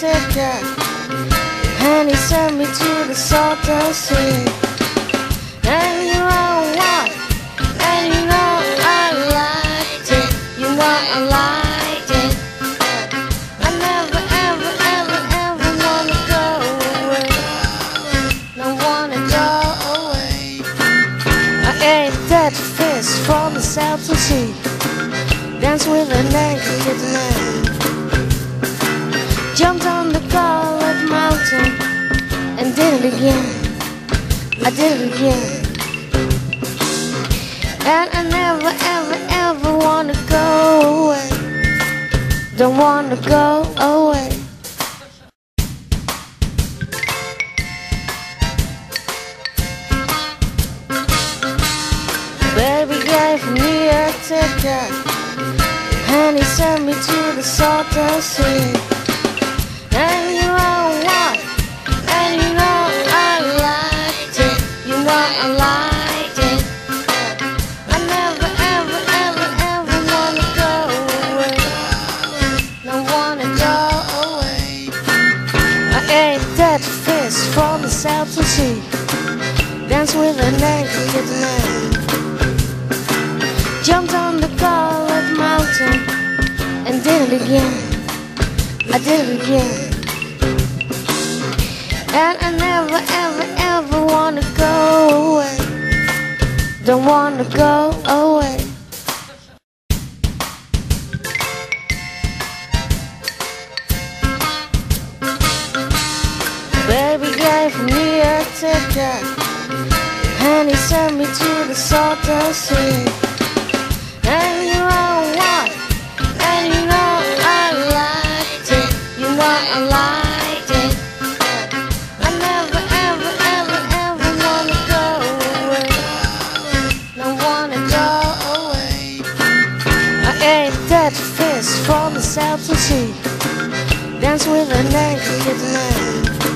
ticket, and he sent me to the Salton Sea. And you know what? And you know I liked it. You know I liked it. I never, ever, ever, ever wanna go away. Don't wanna go away. I ate that fish from the Salton Sea. Dance with a naked man. Jumped on the cold mountain and did it again. I did it again. And I never, ever, ever wanna go away. Don't wanna go away. Baby gave me a ticket, and he sent me to the Salton Sea. Don't wanna go away. I ate that fish from the Salton Sea. Dance with a naked man. Jumped on the cold mountain and did it again. I did it again. And I never, ever, ever wanna go away. Don't wanna go a ticket, and he sent me to the Salton Sea. And you know what? And you know I liked it. You know I liked it. I never, ever, ever, ever wanna go away. Don't wanna go away. I ate that fish from the Salton Sea. Dance with a naked man.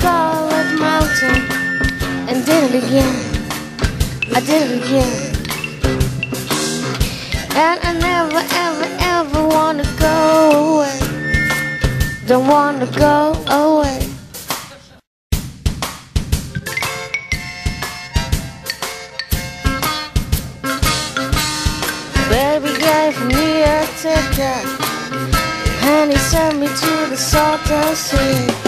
The mountain and did it again. I did it again. And I never, ever, ever wanna go away. Don't wanna go away. Baby gave me a ticket, and he sent me to the Salton Sea.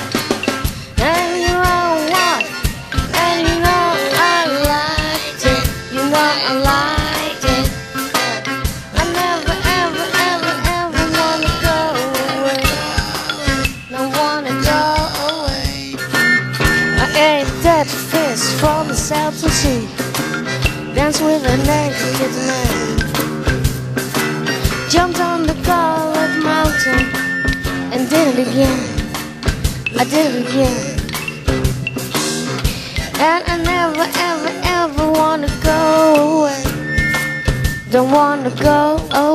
Wanna go away. I ate that fish from the Salton Sea. Dance with a naked man. Jumped on the cold mountain and did it again. I did it again. And I never, ever, ever wanna go away. Don't wanna go away.